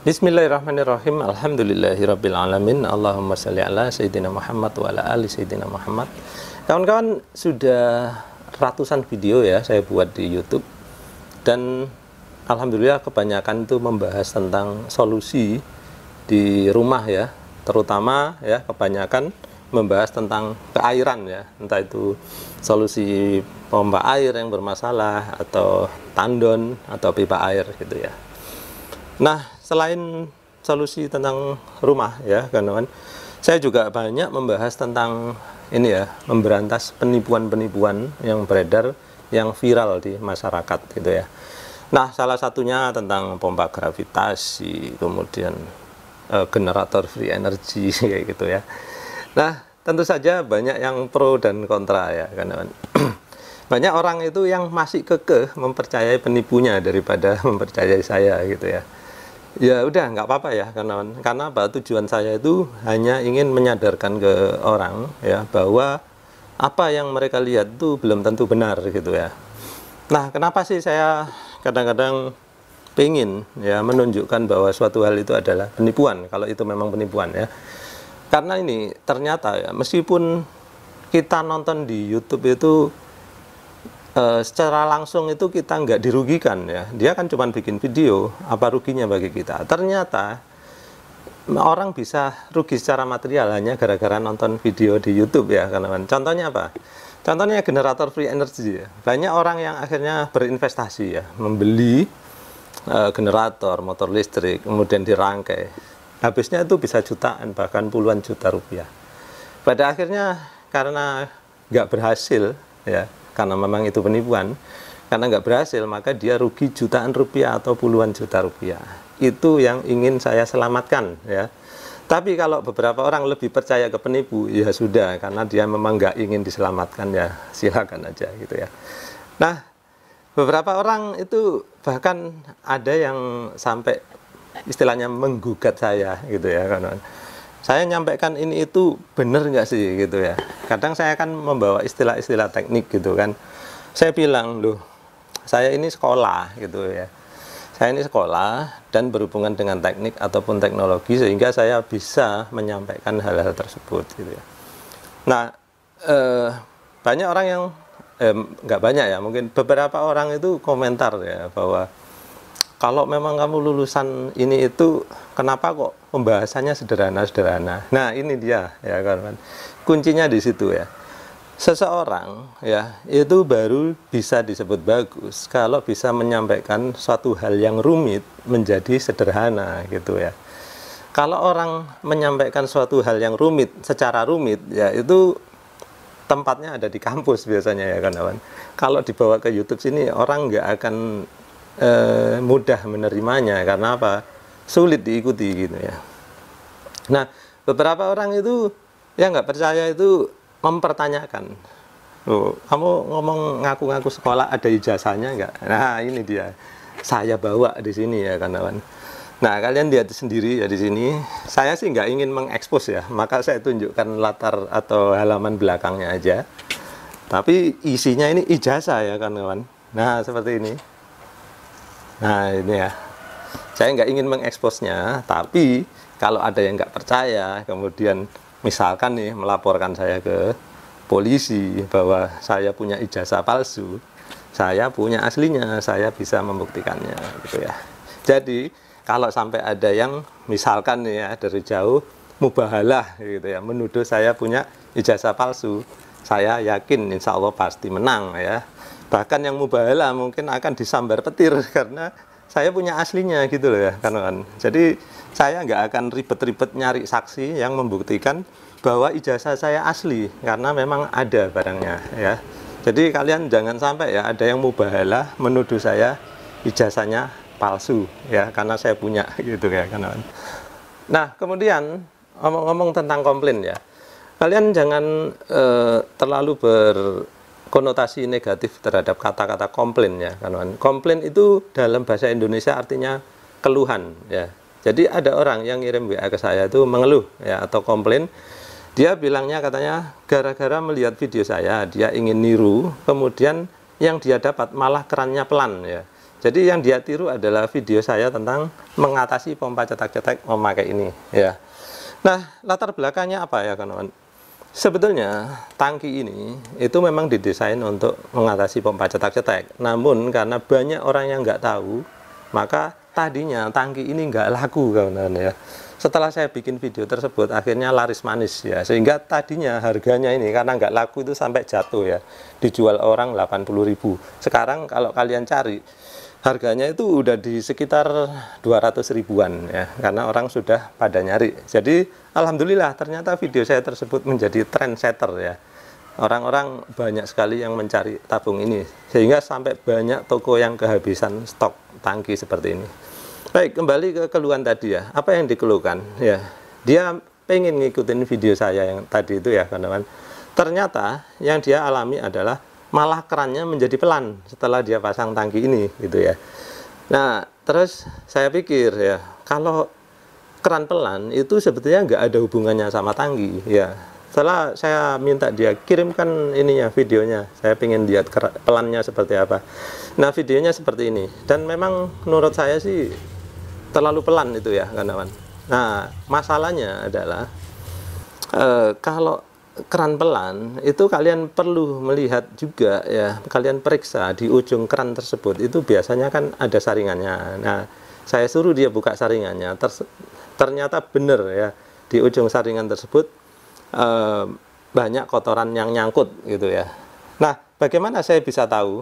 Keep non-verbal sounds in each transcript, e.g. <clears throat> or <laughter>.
Bismillahirrahmanirrahim. Alhamdulillahirabbil alamin. Allahumma shalli ala sayyidina Muhammad wa ala ali sayyidina Muhammad. Kawan-kawan, sudah ratusan video ya saya buat di YouTube dan alhamdulillah kebanyakan itu membahas tentang solusi di rumah ya, terutama ya kebanyakan membahas tentang keairan ya, entah itu solusi pompa air yang bermasalah atau tandon atau pipa air gitu ya. Nah, selain solusi tentang rumah ya kawan saya juga banyak membahas tentang ini ya memberantas penipuan-penipuan yang beredar yang viral di masyarakat gitu ya. Nah salah satunya tentang pompa gravitasi kemudian uh, generator free energy <laughs> kayak gitu ya. Nah tentu saja banyak yang pro dan kontra ya kawan <clears throat> banyak orang itu yang masih kekeh mempercayai penipunya daripada <laughs> mempercayai saya gitu ya Ya udah nggak apa-apa ya karena karena apa tujuan saya itu hanya ingin menyadarkan ke orang ya bahwa apa yang mereka lihat itu belum tentu benar gitu ya. Nah kenapa sih saya kadang-kadang pengen ya menunjukkan bahwa suatu hal itu adalah penipuan kalau itu memang penipuan ya. Karena ini ternyata ya meskipun kita nonton di YouTube itu e, secara langsung itu kita nggak dirugikan ya. Dia kan cuma bikin video apa ruginya bagi kita? Ternyata orang bisa rugi secara material hanya gara-gara nonton video di YouTube ya kan contohnya apa? Contohnya generator free energy ya. Banyak orang yang akhirnya berinvestasi ya. Membeli e, generator motor listrik kemudian dirangkai. Habisnya itu bisa jutaan bahkan puluhan juta rupiah. Pada akhirnya karena nggak berhasil ya karena memang itu penipuan. Karena nggak berhasil maka dia rugi jutaan rupiah atau puluhan juta rupiah. Itu yang ingin saya selamatkan ya. Tapi kalau beberapa orang lebih percaya ke penipu ya sudah karena dia memang nggak ingin diselamatkan ya. Silakan aja gitu ya. Nah beberapa orang itu bahkan ada yang sampai istilahnya menggugat saya gitu ya kan saya nyampaikan ini itu benar nggak sih gitu ya? Kadang saya akan membawa istilah-istilah teknik gitu kan. Saya bilang loh saya ini sekolah gitu ya. Saya ini sekolah dan berhubungan dengan teknik ataupun teknologi sehingga saya bisa menyampaikan hal-hal tersebut gitu ya. Nah eh, banyak orang yang eh, nggak banyak ya mungkin beberapa orang itu komentar ya bahwa kalau memang kamu lulusan ini itu kenapa kok pembahasannya sederhana-sederhana? Nah ini dia ya kan kuncinya di situ ya. Seseorang ya itu baru bisa disebut bagus kalau bisa menyampaikan suatu hal yang rumit menjadi sederhana gitu ya. Kalau orang menyampaikan suatu hal yang rumit secara rumit ya itu tempatnya ada di kampus biasanya ya kan kalau dibawa ke YouTube sini orang nggak akan eh, mudah menerimanya. Karena apa? Sulit diikuti gitu ya. Nah beberapa orang itu yang nggak percaya itu mempertanyakan oh, kamu ngomong ngaku-ngaku sekolah ada ijazahnya nggak? Nah ini dia. Saya bawa di sini ya kawan nah kalian lihat sendiri ya di sini. Saya sih nggak ingin mengekspos ya. Maka saya tunjukkan latar atau halaman belakangnya aja. Tapi isinya ini ijazah ya kawan nah seperti ini Nah ini ya, saya nggak ingin mengeksposnya, tapi kalau ada yang nggak percaya, kemudian misalkan nih melaporkan saya ke polisi bahwa saya punya ijazah palsu, saya punya aslinya, saya bisa membuktikannya, gitu ya. Jadi kalau sampai ada yang misalkan nih ya dari jauh mubahalah gitu ya, menuduh saya punya ijazah palsu, saya yakin insya Allah pasti menang ya bahkan yang mubahala mungkin akan disambar petir <laughs> karena saya punya aslinya gitu loh ya kan kan. Jadi saya nggak akan ribet-ribet nyari saksi yang membuktikan bahwa ijazah saya asli karena memang ada barangnya ya. Jadi kalian jangan sampai ya ada yang mubahala menuduh saya ijazahnya palsu ya karena saya punya <laughs> gitu ya kan nah kemudian ngomong-ngomong tentang komplain ya. Kalian jangan eh, terlalu ber konotasi negatif terhadap kata-kata komplain ya kan komplain itu dalam bahasa Indonesia artinya keluhan ya jadi ada orang yang ngirim WA ke saya itu mengeluh ya atau komplain dia bilangnya katanya gara-gara melihat video saya dia ingin niru kemudian yang dia dapat malah kerannya pelan ya Jadi yang dia tiru adalah video saya tentang mengatasi pompa cetak-cetak memakai ini ya. Nah, latar belakangnya apa ya kawan? Sebetulnya tangki ini itu memang didesain untuk mengatasi pompa cetak-cetak. Namun karena banyak orang yang nggak tahu, maka tadinya tangki ini nggak laku kawan ya. Setelah saya bikin video tersebut, akhirnya laris manis ya. Sehingga tadinya harganya ini karena nggak laku itu sampai jatuh ya, dijual orang 80.000. Sekarang kalau kalian cari harganya itu udah di sekitar 200 ribuan ya karena orang sudah pada nyari. Jadi Alhamdulillah ternyata video saya tersebut menjadi trendsetter ya. Orang-orang banyak sekali yang mencari tabung ini sehingga sampai banyak toko yang kehabisan stok tangki seperti ini. Baik kembali ke keluhan tadi ya. Apa yang dikeluhkan? Ya dia pengen ngikutin video saya yang tadi itu ya kawan-kawan. Ternyata yang dia alami adalah malah kerannya menjadi pelan setelah dia pasang tangki ini gitu ya. Nah terus saya pikir ya kalau keran pelan itu sebetulnya nggak ada hubungannya sama tangki ya. Setelah saya minta dia kirimkan ininya videonya saya ingin lihat pelannya seperti apa. Nah videonya seperti ini. Dan memang menurut saya sih terlalu pelan itu ya kawan nah masalahnya adalah e, kalau keran pelan itu kalian perlu melihat juga ya kalian periksa di ujung keran tersebut itu biasanya kan ada saringannya. Nah saya suruh dia buka saringannya Ter ternyata benar ya di ujung saringan tersebut eh, banyak kotoran yang nyangkut gitu ya. Nah bagaimana saya bisa tahu?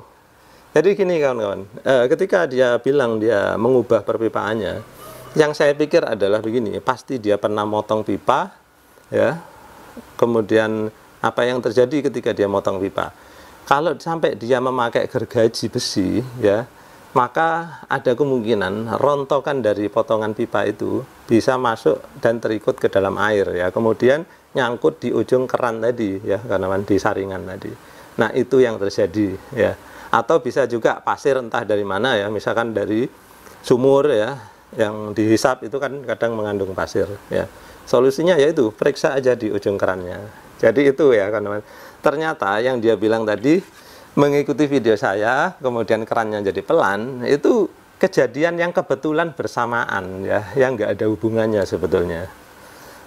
Jadi gini kawan-kawan eh, ketika dia bilang dia mengubah perpipaannya yang saya pikir adalah begini pasti dia pernah motong pipa ya kemudian apa yang terjadi ketika dia motong pipa? Kalau sampai dia memakai gergaji besi ya maka ada kemungkinan rontokan dari potongan pipa itu bisa masuk dan terikut ke dalam air ya. Kemudian nyangkut di ujung keran tadi ya karena di saringan tadi. Nah itu yang terjadi ya. Atau bisa juga pasir entah dari mana ya. Misalkan dari sumur ya yang dihisap itu kan kadang mengandung pasir ya Solusinya yaitu periksa aja di ujung kerannya. Jadi itu ya kan Ternyata yang dia bilang tadi mengikuti video saya, kemudian kerannya jadi pelan, itu kejadian yang kebetulan bersamaan ya, yang nggak ada hubungannya sebetulnya.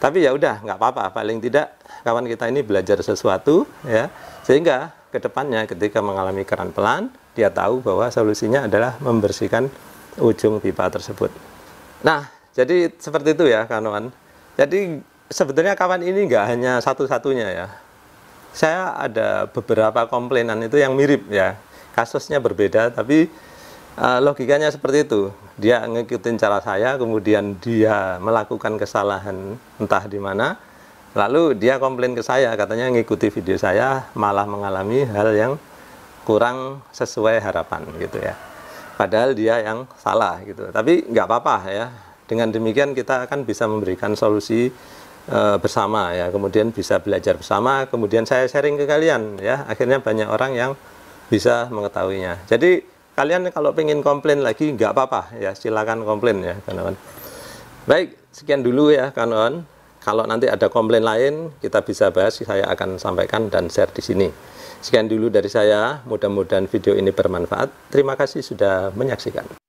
Tapi ya udah nggak apa-apa, paling tidak kawan kita ini belajar sesuatu ya, sehingga ke depannya ketika mengalami keran pelan, dia tahu bahwa solusinya adalah membersihkan ujung pipa tersebut. Nah, jadi seperti itu ya kawan jadi sebetulnya kawan ini nggak hanya satu-satunya ya. Saya ada beberapa komplainan itu yang mirip ya. Kasusnya berbeda tapi uh, logikanya seperti itu. Dia ngikutin cara saya, kemudian dia melakukan kesalahan entah di mana. Lalu dia komplain ke saya, katanya ngikuti video saya malah mengalami hal yang kurang sesuai harapan gitu ya. Padahal dia yang salah gitu. Tapi nggak apa-apa ya dengan demikian kita akan bisa memberikan solusi e, bersama ya, kemudian bisa belajar bersama, kemudian saya sharing ke kalian ya, akhirnya banyak orang yang bisa mengetahuinya. Jadi kalian kalau pengen komplain lagi nggak apa-apa ya, silakan komplain ya kawan. Baik, sekian dulu ya kawan. Kalau nanti ada komplain lain kita bisa bahas, saya akan sampaikan dan share di sini. Sekian dulu dari saya, mudah-mudahan video ini bermanfaat. Terima kasih sudah menyaksikan.